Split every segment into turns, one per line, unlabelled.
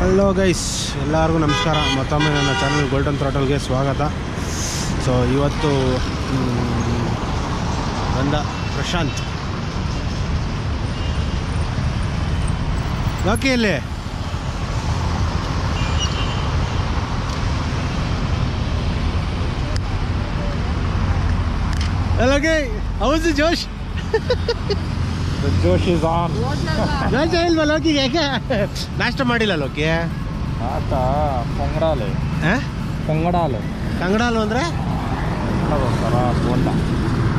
Hello guys ಎಲ್ಲರಿಗೂ ನಮಸ್ಕಾರ. ಮತ್ತೊಮ್ಮೆ ನನ್ನ ಚಾನಲ್ ಗೋಲ್ಡನ್ ಥ್ರಾಟಲ್ಗೆ ಸ್ವಾಗತ. ಸೊ ಇವತ್ತು ಬಂದ ಪ್ರಶಾಂತ್. ಓಕೆ ಇಲ್ಲಿ? ಹೌದು ಜೋಶ್
ಜೋಶ್ ಇಸ್ ಆನ್
ಜೋಶ ಇಲ್ವಾ ಲೋಕಿಗೆ ಯಾಕೆ ನಾಷ್ಟ ಮಾಡಿಲ್ಲ ಲೋಕಿ.
ಆತ ಪೊಂಗಡಾಲು.
ಹಾಂ?
ಪೊಂಗಡಾಲು.
ಕಂಗಡಾಲು ಅಂದರೆ?
ಒಂಥರ ಬೋಂಡ.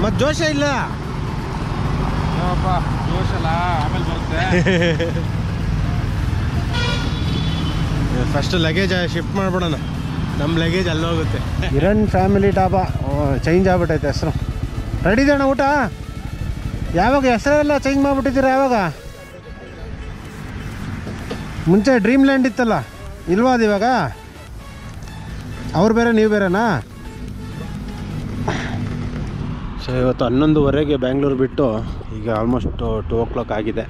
ಮತ್ತು ಜೋಶ ಇಲ್ಲ?
ಏನಪ್ಪ ಜೋಶ್ ಅಲ್ಲ ಆಮೇಲೆ ಬರುತ್ತೆ.
ಫಸ್ಟ್ ಲಗೇಜ್ ಶಿಫ್ಟ್ ಮಾಡ್ಬಿಡೋಣ. ನಮ್ಮ ಲಗೇಜ್ ಅಲ್ಲೋಗುತ್ತೆ. ಹೋಗುತ್ತೆ ಕಿರಣ್ ಫ್ಯಾಮಿಲಿ ಡಾಬಾ. ಚೇಂಜ್ ಆಗ್ಬಿಟ್ಟೈತೆ ಹೆಸರು. ರೆಡಿ ಊಟ? ಯಾವಾಗ ಹೆಸರೆಲ್ಲ ಚೇಂಜ್ ಮಾಡಿಬಿಟ್ಟಿದ್ದೀರಾ ಯಾವಾಗ? ಮುಂಚೆ ಡ್ರೀಮ್ ಲ್ಯಾಂಡ್ ಇತ್ತಲ್ಲ, ಇಲ್ವಾ ಅದು ಇವಾಗ? ಅವ್ರು ಬೇರೆ, ನೀವು ಬೇರೆನಾ? ಸೊ ಇವತ್ತು ಹನ್ನೊಂದುವರೆಗೆ ಬ್ಯಾಂಗ್ಳೂರು ಬಿಟ್ಟು ಈಗ ಆಲ್ಮೋಸ್ಟ್ ಟೂ ಓ ಕ್ಲಾಕ್ ಆಗಿದೆ.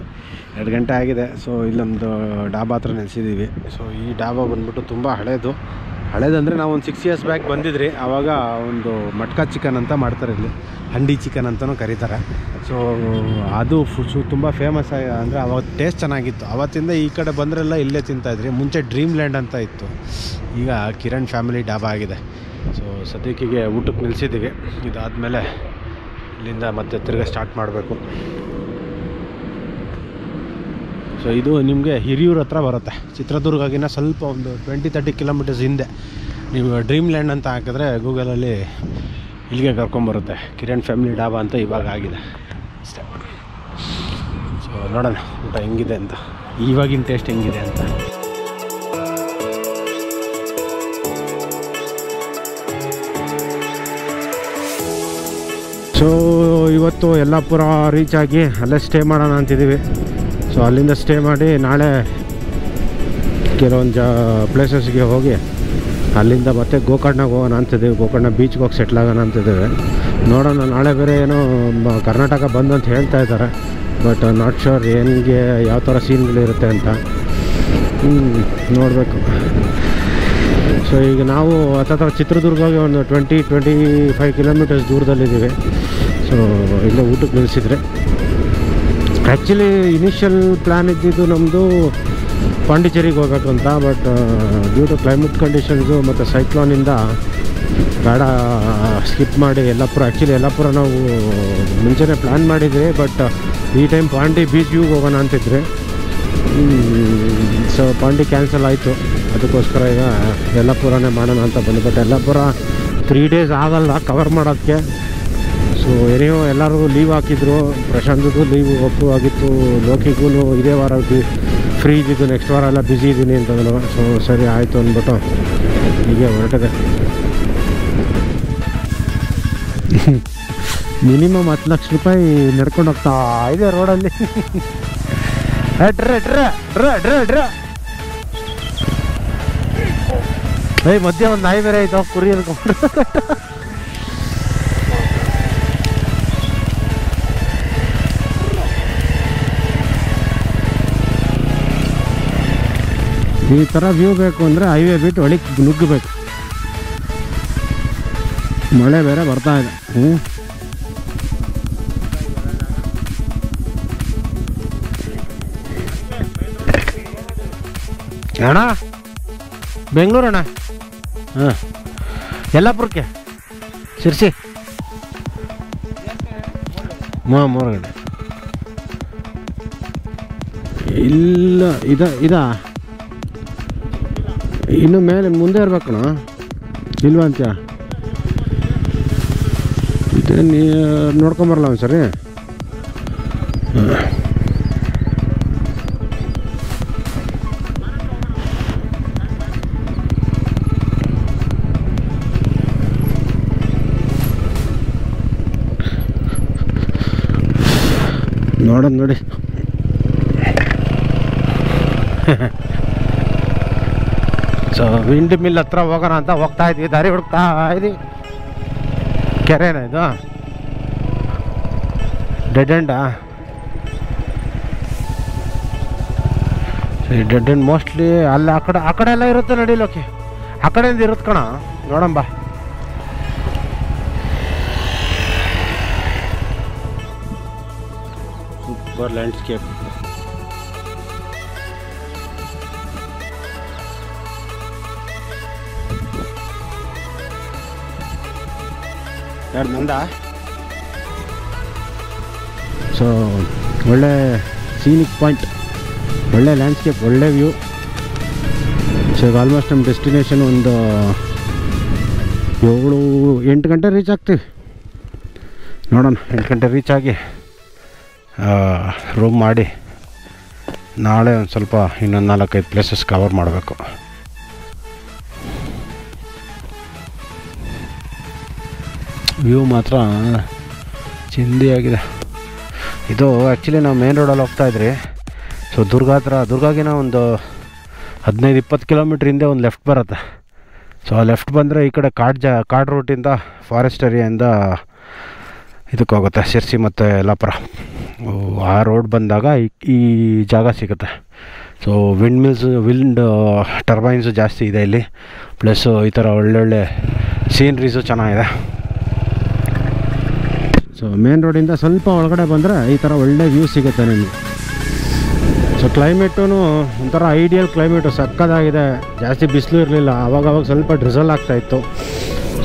ಎರಡು ಗಂಟೆ ಆಗಿದೆ. ಸೊ ಇಲ್ಲೊಂದು ಡಾಬಾ ಹತ್ರ ನೆಲೆಸಿದ್ದೀವಿ. ಸೊ ಈ ಡಾಬಾ ಬಂದ್ಬಿಟ್ಟು ತುಂಬ ಹಳೇದು. ಹಳೇದಂದರೆ ನಾವು ಒಂದು ಸಿಕ್ಸ್ ಇಯರ್ಸ್ ಬ್ಯಾಕ್ ಬಂದಿದ್ರಿ. ಆವಾಗ ಒಂದು ಮಟ್ಕಾ ಚಿಕನ್ ಅಂತ ಮಾಡ್ತಾರೆ ಇಲ್ಲಿ. ಹಂಡಿ ಚಿಕನ್ ಅಂತಲೂ ಕರೀತಾರೆ. ಸೊ ಅದು ಫು ತುಂಬ ಫೇಮಸ್ ಅಂದರೆ ಅವಾಗ ಟೇಸ್ಟ್ ಚೆನ್ನಾಗಿತ್ತು. ಅವತ್ತಿಂದ ಈ ಕಡೆ ಬಂದರೆಲ್ಲ ಇಲ್ಲೇ ತಿಂತಾಯಿದ್ರಿ ಮುಂಚೆ ಡ್ರೀಮ್ ಲ್ಯಾಂಡ್ ಅಂತ ಇತ್ತು. ಈಗ ಕಿರಣ್ ಫ್ಯಾಮಿಲಿ ಡಾಬಾ ಆಗಿದೆ. ಸೊ ಸದ್ಯಕ್ಕಿಗೆ ಊಟಕ್ಕೆ ನಿಲ್ಲಿಸಿದ್ದೀವಿ ಇದಾದಮೇಲೆ ಇಲ್ಲಿಂದ ಮತ್ತೆ ತಿರ್ಗಾ ಸ್ಟಾರ್ಟ್ ಮಾಡಬೇಕು. ಸೊ ಇದು ನಿಮಗೆ ಹಿರಿಯೂರ ಹತ್ರ ಬರುತ್ತೆ. ಚಿತ್ರದುರ್ಗಗಿನ ಸ್ವಲ್ಪ ಒಂದು ಟ್ವೆಂಟಿ ತರ್ಟಿ ಕಿಲೋಮೀಟರ್ಸ್ ಹಿಂದೆ. ನೀವು ಡ್ರೀಮ್ ಲ್ಯಾಂಡ್ ಅಂತ ಹಾಕಿದ್ರೆ ಗೂಗಲಲ್ಲಿ ಇಲ್ಲಿಗೆ ಕರ್ಕೊಂಬರುತ್ತೆ. ಕಿರಣ್ ಫ್ಯಾಮಿಲಿ ಡಾಬಾ ಅಂತ ಇವಾಗ ಆಗಿದೆ. ಅಷ್ಟೇ. ಸೊ ನೋಡೋಣ, ಊಟ ಹೆಂಗಿದೆ ಅಂತ. ಇವಾಗಿನ ಟೇಸ್ಟ್ ಹೆಂಗಿದೆ ಅಂತ. ಸೊ ಇವತ್ತು ಯಲ್ಲಾಪುರ ರೀಚ್ ಆಗಿ ಅಲ್ಲೇ ಸ್ಟೇ ಮಾಡೋಣ ಅಂತಿದ್ದೀವಿ. ಸೊ ಅಲ್ಲಿಂದ ಸ್ಟೇ ಮಾಡಿ ನಾಳೆ ಕೆಲವೊಂದು ಜ ಪ್ಲೇಸಸ್ಗೆ ಹೋಗಿ ಅಲ್ಲಿಂದ ಮತ್ತೆ ಗೋಕರ್ಣಗೆ ಹೋಗೋಣ ಅಂತಿದ್ದೀವಿ. ಗೋಕರ್ಣ ಬೀಚ್ಗೆ ಹೋಗಿ ಸೆಟ್ಲ್ ಆಗೋಣ ಅಂತಿದ್ದೀವಿ. ನೋಡೋಣ, ನಾಳೆ ಬೇರೆ ಏನೋ ಕರ್ನಾಟಕ ಬಂದು ಅಂತ ಹೇಳ್ತಾ ಇದ್ದಾರೆ. ಬಟ್ ನಾಟ್ ಶೋರ್ ಹೆಂಗೆ, ಯಾವ ಥರ ಸೀನ್ಗಳಿರುತ್ತೆ ಅಂತ. ನೋಡಬೇಕು. ಸೊ ಈಗ ನಾವು ಹತ್ತತ್ರ ಚಿತ್ರದುರ್ಗಗೆ ಒಂದು ಟ್ವೆಂಟಿ ಟ್ವೆಂಟಿ ಫೈವ್ ಕಿಲೋಮೀಟರ್ಸ್ ದೂರದಲ್ಲಿದ್ದೀವಿ. ಸೊ ಇಲ್ಲೇ ಊಟಕ್ಕೆ ನಿಲ್ಲಿಸಿದ್ರೆ ಆ್ಯಕ್ಚುಲಿ ಇನಿಷಿಯಲ್ ಪ್ಲ್ಯಾನ್ ಇದ್ದಿದ್ದು ನಮ್ಮದು ಪಾಂಡಿಚೇರಿಗೆ ಹೋಗಬೇಕು ಅಂತ but due to climate conditions ಮತ್ತು ಸೈಕ್ಲೋನಿಂದ ಬೇಡ ಸ್ಕಿಪ್ ಮಾಡಿ ಯಲ್ಲಾಪುರ ಆ್ಯಕ್ಚುಲಿ ಯಲ್ಲಾಪುರ ನಾವು ಮುಂಚೆನೆ ಪ್ಲ್ಯಾನ್ ಮಾಡಿದ್ವಿ ಬಟ್ ಈ ಟೈಮ್ ಪಾಂಡಿ ಬೀಚ್ ವ್ಯೂಗೆ ಹೋಗೋಣ ಅಂತಿದ್ರಿ ಸೊ ಪಾಂಡಿ ಕ್ಯಾನ್ಸಲ್ ಆಯಿತು. ಅದಕ್ಕೋಸ್ಕರ ಈಗ ಯಲ್ಲಾಪುರನೇ ಮಾಡೋಣ ಅಂತ ಬಂದು ಬಟ್ ಯಲ್ಲಾಪುರ ತ್ರೀ ಡೇಸ್ ಆಗಲ್ಲ ಕವರ್ ಮಾಡೋಕ್ಕೆ ಸೊ ಏನೇನೋ ಎಲ್ಲರಿಗೂ ಲೀವ್ ಹಾಕಿದ್ರು. ಪ್ರಶಾಂತ್ಗೂ ಲೀವ್ ಅಪ್ರೂವ್ ಆಗಿತ್ತು. ಲೋಕಿಗೂ ಇದೇ ವಾರ ಫ್ರೀ ಇದ್ದಿದ್ದು ನೆಕ್ಸ್ಟ್ ವಾರ ಎಲ್ಲ ಬ್ಯುಸಿ ಇದ್ದೀನಿ ಅಂತಂದ್ರು. ಸೊ ಸರಿ, ಆಯಿತು ಅಂದ್ಬಿಟ್ಟು ಹೀಗೆ ಹೊರಟದೆ. ಮಿನಿಮಮ್ ಹತ್ತು ಲಕ್ಷ ರೂಪಾಯಿ ನಡ್ಕೊಂಡು ಹೋಗ್ತಾ ಇದೆ ರೋಡಲ್ಲಿ ಏಯ್, ಮಧ್ಯ ಒಂದು ನಾಯಿ ಬೇರೆ ಆಯ್ತು ಕುರಿ ಅನ್ಕೊಂಡು. ಈ ಥರ ವ್ಯೂ ಬೇಕು ಅಂದರೆ ಹೈವೇ ಬಿಟ್ಟು ಒಳಗೆ ನುಗ್ಗಬೇಕು. ಮಳೆ ಬೇರೆ ಬರ್ತಾ ಇದೆ. ಹ್ಞೂ ಅಣ್ಣ? ಬೆಂಗಳೂರು ಅಣ್ಣ? ಹಾಂ. ಯಲ್ಲಾಪುರಕ್ಕೆ? ಶಿರ್ಸಿ? ಮಾ ಮೂರು ಗಂಟೆ ಇಲ್ಲ ಇದ ಇದಾ? ಇನ್ನು ಮೇಲೆ ಮುಂದೆ ಇರ್ಬೇಕಣ ಇಲ್ವಾ ನೀ ನೋಡ್ಕೊಂಬರಲ್ಲ ಒಂದು ಸರಿ ನೋಡೋಣ ನೋಡಿ. ಸೊ ವಿಂಡ್ ಮಿಲ್ ಹತ್ರ ಹೋಗೋಣ ಅಂತ ಹೋಗ್ತಾ ಇದ್ವಿ. ದಾರಿ ಹುಡುಕ್ತಾ ಇದ್ವಿ. ಕೆರೆನ ಇದು? ಡೆಡ್ ಎಂಡಾ ಈ ಡೆಡ್ ಎಂಡ್ ಮೋಸ್ಟ್ಲಿ ಅಲ್ಲಿ ಆ ಕಡೆ ಆ ಕಡೆ ಎಲ್ಲ ಇರುತ್ತೆ ನಡಿಲೋಕೆ ಆ ಕಡೆಯಿಂದ ಇರುತ್ತೆ ಕಣ. ನೋಡಂಬ ಸೂಪರ್ ಲ್ಯಾಂಡ್ಸ್ಕೇಪ್ ಯಾರು ನಂದ ಸೊ ಒಳ್ಳೆ ಸೀನಿಕ್ ಪಾಯಿಂಟ್ ಒಳ್ಳೆ ಲ್ಯಾಂಡ್ಸ್ಕೇಪ್ ಒಳ್ಳೆ ವ್ಯೂ ಸೊ ಈಗ ಆಲ್ಮೋಸ್ಟ್ ನಮ್ಮ ಡೆಸ್ಟಿನೇಷನ್ ಒಂದು, ಏಳು, ಎಂಟು ಗಂಟೆ ರೀಚ್ ಆಗ್ತೀವಿ. ನೋಡೋಣ, ಎಂಟು ಗಂಟೆ ರೀಚ್ ಆಗಿ ರೂಮ್ ಮಾಡಿ, ನಾಳೆ ಒಂದು ಸ್ವಲ್ಪ ಇನ್ನೊಂದು ನಾಲ್ಕೈದು ಪ್ಲೇಸಸ್ ಕವರ್ ಮಾಡಬೇಕು. ವ್ಯೂ ಮಾತ್ರ ಚಿಂದಿಯಾಗಿದೆ ಇದು ಆ್ಯಕ್ಚುಲಿ ನಾವು ಮೇನ್ ರೋಡಲ್ಲಿ ಹೋಗ್ತಾ ಇದ್ರಿ. ಸೊ ದುರ್ಗ ಹತ್ರ, ದುರ್ಗಾಗಿನ ಒಂದು ಹದಿನೈದು, ಇಪ್ಪತ್ತು ಕಿಲೋಮೀಟ್ರ್ ಹಿಂದೆ ಒಂದು ಲೆಫ್ಟ್ ಬರುತ್ತೆ. ಸೊ ಆ ಲೆಫ್ಟ್ ಬಂದರೆ ಈ ಕಡೆ ಕಾಡು ಜಾ, ಕಾಡು ರೂಟಿಂದ ಫಾರೆಸ್ಟ್ ಏರಿಯಾಯಿಂದ ಇದಕ್ಕೆ ಹೋಗುತ್ತೆ, ಶಿರ್ಸಿ ಮತ್ತು ಯಲ್ಲಾಪುರ. ಆ ರೋಡ್ ಬಂದಾಗ ಈ- ಈ ಜಾಗ ಸಿಗುತ್ತೆ. So wind mills wind turbines ಜಾಸ್ತಿ ಇದೆ ಇಲ್ಲಿ. ಪ್ಲಸ್ಸು ಈ ಥರ ಒಳ್ಳೊಳ್ಳೆ ಸೀನ್ರೀಸು ಚೆನ್ನಾಗಿದೆ. ಸೊ ಮೇನ್ ರೋಡಿಂದ ಸ್ವಲ್ಪ ಒಳಗಡೆ ಬಂದರೆ ಈ ಥರ ಒಳ್ಳೆ ವ್ಯೂ ಸಿಗುತ್ತೆ ನಿಮಗೆ. ಸೊ ಕ್ಲೈಮೇಟೂ ಒಂಥರ ಐಡಿಯಲ್ ಕ್ಲೈಮೇಟು ಸಕ್ಕದಾಗಿದೆ. ಜಾಸ್ತಿ ಬಿಸಿಲು ಇರಲಿಲ್ಲ. ಆವಾಗವಾಗ ಸ್ವಲ್ಪ ಡ್ರಿಸಲ್ ಆಗ್ತಾಯಿತ್ತು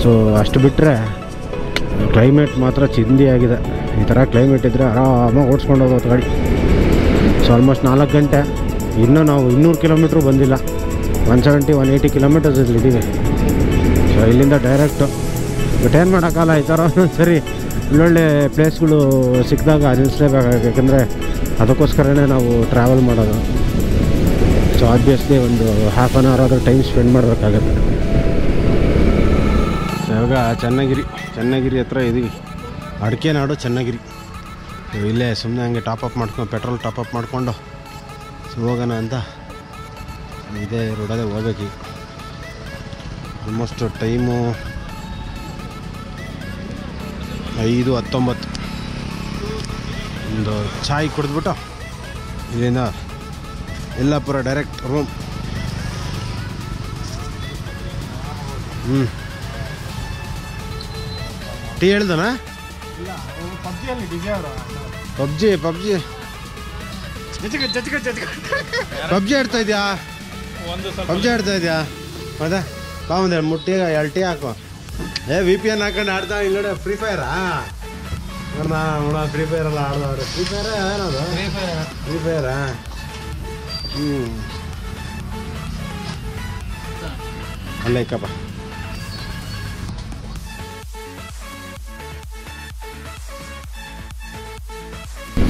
ಸೊ ಅಷ್ಟು ಬಿಟ್ಟರೆ ಕ್ಲೈಮೇಟ್ ಮಾತ್ರ ಚಿಂದಿಯಾಗಿದೆ ಈ ಥರ ಕ್ಲೈಮೇಟ್ ಇದ್ದರೆ ಆರಾಮಾಗಿ ಓಡಿಸ್ಕೊಂಡು ಹೋಗೋದು ಗಾಡಿ. ಸೊ ಆಲ್ಮೋಸ್ಟ್ ನಾಲ್ಕು ಗಂಟೆ. ಇನ್ನೂ ನಾವು ಇನ್ನೂರು ಕಿಲೋಮೀಟ್ರು ಬಂದಿಲ್ಲ. One seventy one eighty kilometres ಇದ್ದೀವಿ. ಸೊ ಇಲ್ಲಿಂದ ಡೈರೆಕ್ಟು ಬಟ್ ಏನು ಮಾಡೋಕ್ಕಲ್ಲ ಈ ಥರ ಸರಿ ಒಳ್ಳೊಳ್ಳೆ ಪ್ಲೇಸ್ಗಳು ಸಿಕ್ಕಿದಾಗ ನಿಲ್ಲಿಸ್ಲೇಬೇಕಾಗುತ್ತೆ ಯಾಕಂದರೆ ಅದಕ್ಕೋಸ್ಕರನೇ ನಾವು ಟ್ರಾವೆಲ್ ಮಾಡೋದು. ಸೊ ಆಬ್ವಿಯಸ್ಲಿ ಒಂದು ಹಾಫ್ ಆನ್ ಅವರ್ ಆದರೂ ಟೈಮ್ ಸ್ಪೆಂಡ್ ಮಾಡಬೇಕಾಗತ್ತೆ. ಸೊ ಇವಾಗ ಚನ್ನಗಿರಿ ಚನ್ನಗಿರಿ ಹತ್ರ ಇದೀವಿ. ಅಡಿಕೆ ನಾಡು ಚನ್ನಗಿರಿ. ಇಲ್ಲೇ ಸುಮ್ಮನೆ ಹಂಗೆ ಟಾಪಪ್ ಮಾಡ್ಕೊಂಡು ಪೆಟ್ರೋಲ್ ಟಾಪಪ್ ಮಾಡಿಕೊಂಡು ಸೊ ಹೋಗೋಣ ಅಂತ ಇದೇ, ರೋಡಲ್ಲೇ ಹೋಗ್ಬೇಕು ಆಲ್ಮೋಸ್ಟ್ ಟೈಮು ಐದು ಹತ್ತೊಂಬತ್ತು. ಒಂದು ಚಾಯ್ ಕುಡಿದ್ಬಿಟ್ಟು ಇಲ್ಲಿಂದ ಯಲ್ಲಾಪುರ ಡೈರೆಕ್ಟ್ ರೂಮ್. ಹ್ಞೂ ಟೀ ಹೇಳ್ದನಾ? PUBG PUBG. ಪಬ್ಜಿ ಆಡ್ತಾ ಇದೆಯಾ? ಪಬ್ಜಿ ಆಡ್ತಾ ಇದೆಯಾ? ಹೌದಾ ಬಾ ಒಂದೆರಡು ಟೀ ಎರಡು ಟೀ ಹಾಕು. ಏ ವಿ ಪಿ ಎನ್ ಹಾಕೊಂಡು ಆಡ್ತಾ ಇಲ್ಲೋಡೆ ಫ್ರೀ ಫೈರಾ ನೋಡ ನೋಡ ಫ್ರೀ ಫೈರ್ ಎಲ್ಲ ಆಡ್ದವ್ರೆ ಫ್ರೀ ಫೈರ ಏನದು? ಫ್ರೀ ಫೈರಾ ಹ್ಞೂ ಅಲ್ಲೇ ಇಕ್ಕಪ್ಪ.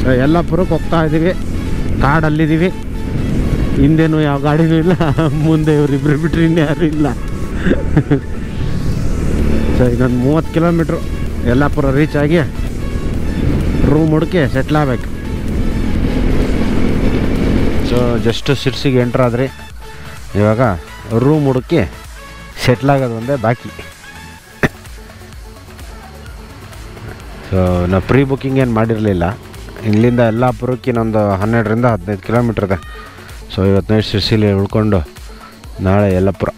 ಸೊ ಯಲ್ಲಾಪುರಕ್ಕೆ ಹೋಗ್ತಾ ಇದ್ದೀವಿ. ಕಾಡಲ್ಲಿದ್ದೀವಿ. ಹಿಂದೇನು ಯಾವ ಗಾಡಿನೂ ಇಲ್ಲ ಮುಂದೆ ಇವರಿಬ್ರು ಬಿಟ್ಟರೆ ಇನ್ಯಾರು ಇಲ್ಲ. ಇನ್ನೊಂದು ಮೂವತ್ತು ಕಿಲೋಮೀಟ್ರು ಯಲ್ಲಾಪುರ ರೀಚ್ ಆಗಿ ರೂಮ್ ಹುಡುಕಿ ಸೆಟ್ಲ್ ಆಗ್ಬೇಕು. ಸೊ ಜಸ್ಟ್ ಸಿರ್ಸಿಗೆ ಎಂಟ್ರ್ ಆದ್ರಿ. ಇವಾಗ ರೂಮ್ ಹುಡುಕಿ ಸೆಟ್ಲ್ ಆಗೋದು ಒಂದೇ ಬಾಕಿ. ಸೊ ನಾವು ಪ್ರೀ ಬುಕ್ಕಿಂಗ್ ಏನು ಮಾಡಿರಲಿಲ್ಲ. ಇಲ್ಲಿಂದ ಯಲ್ಲಾಪುರಕ್ಕೆ ಇನ್ನೊಂದು ಹನ್ನೆರಡರಿಂದ ಹದಿನೈದು ಕಿಲೋಮೀಟ್ರ್ ಇದೆ. ಸೊ ಇವತ್ತು ನೈಟ್ ಶಿರ್ಸಿಲಿ ಉಳ್ಕೊಂಡು ನಾಳೆ ಯಲ್ಲಾಪುರ.